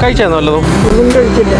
കഴിച്ചായിരുന്നു വല്ലതും? കഴിച്ചില്ല.